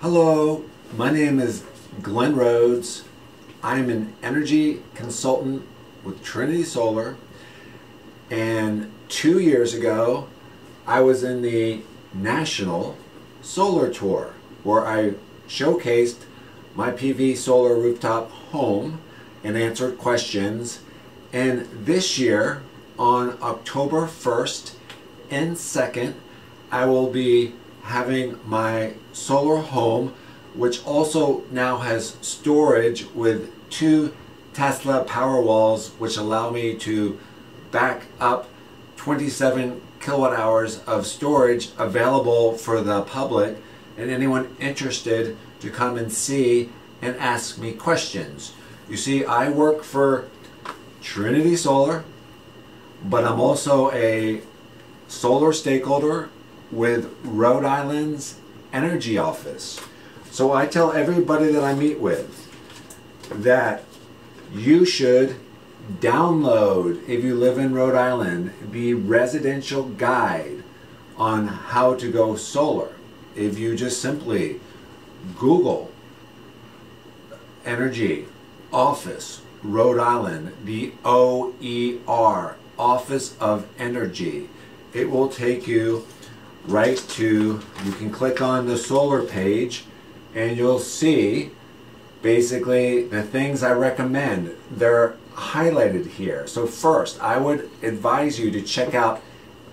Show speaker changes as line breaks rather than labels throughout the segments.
Hello, my name is Glenn Rhodes. I'm an energy consultant with Trinity Solar. And two years ago, I was in the National Solar Tour where I showcased my PV solar rooftop home and answered questions. And this year, on October 1st and 2nd, I will be having my solar home, which also now has storage with two Tesla Powerwalls, which allow me to back up 27 kilowatt hours of storage available for the public and anyone interested to come and see and ask me questions. You see, I work for Trinity Solar, but I'm also a solar stakeholder with Rhode Island's Energy Office. So I tell everybody that I meet with that you should download, if you live in Rhode Island, the residential guide on how to go solar. If you just simply Google Energy Office Rhode Island, the OER, Office of Energy, it will take you right to, you can click on the solar page and you'll see basically the things I recommend. They're highlighted here. So first, I would advise you to check out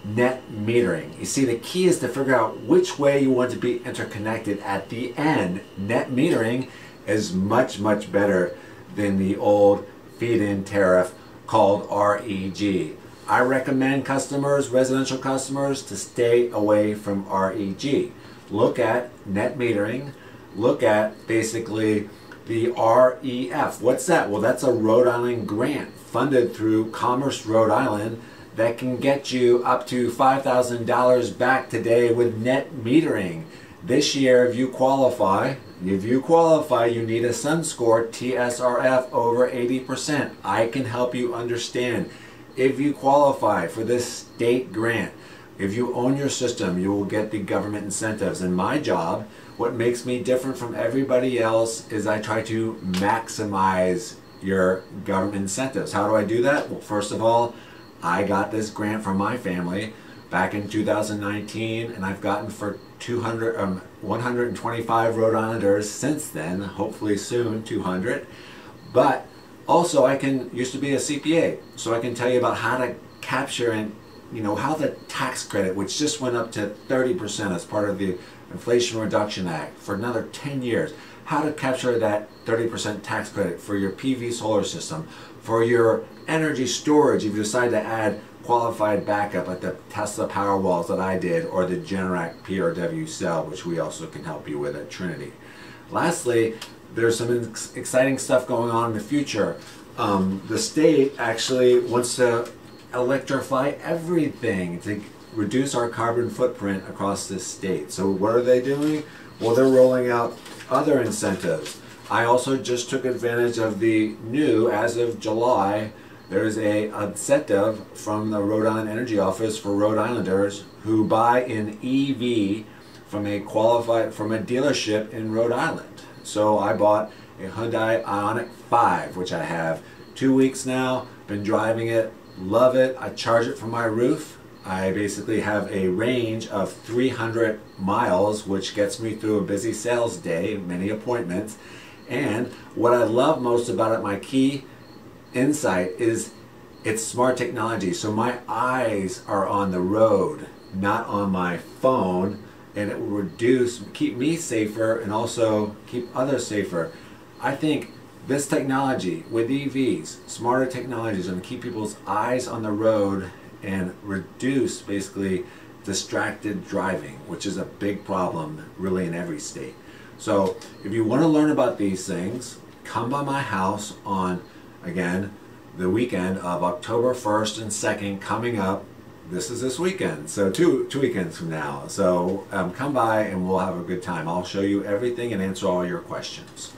net metering. You see, the key is to figure out which way you want to be interconnected at the end. Net metering is much, much better than the old feed-in tariff called REG. I recommend customers, residential customers, to stay away from REG. Look at net metering. Look at basically the REF. What's that? Well, that's a Rhode Island grant funded through Commerce Rhode Island that can get you up to $5,000 back today with net metering. This year, if you qualify, if you qualify, you need a Sun Score TSRF over 80%. I can help you understand if you qualify for this state grant, if you own your system, you will get the government incentives. And my job, what makes me different from everybody else, is I try to maximize your government incentives. How do I do that? Well, first of all, I got this grant from my family back in 2019, and I've gotten for 200, um, 125 Rhode Islanders since then, hopefully soon 200. But also, I can used to be a CPA, so I can tell you about how to capture and you know how the tax credit, which just went up to 30% as part of the Inflation Reduction Act for another 10 years, how to capture that 30% tax credit for your PV solar system, for your energy storage if you decide to add qualified backup like the Tesla Powerwalls that I did or the Generac PRW cell, which we also can help you with at Trinity. Lastly, there's some exciting stuff going on in the future. Um, the state actually wants to electrify everything to reduce our carbon footprint across this state. So what are they doing? Well, they're rolling out other incentives. I also just took advantage of the new, as of July, there's a incentive from the Rhode Island Energy Office for Rhode Islanders who buy an EV from a qualified from a dealership in Rhode Island. So I bought a Hyundai Ioniq 5, which I have two weeks now, been driving it, love it. I charge it from my roof. I basically have a range of 300 miles, which gets me through a busy sales day, many appointments. And what I love most about it, my key insight, is it's smart technology. So my eyes are on the road, not on my phone and it will reduce, keep me safer and also keep others safer. I think this technology with EVs, smarter technologies, and keep people's eyes on the road and reduce basically distracted driving, which is a big problem really in every state. So if you want to learn about these things, come by my house on, again, the weekend of October 1st and 2nd coming up this is this weekend, so two two weekends from now. So um, come by and we'll have a good time. I'll show you everything and answer all your questions.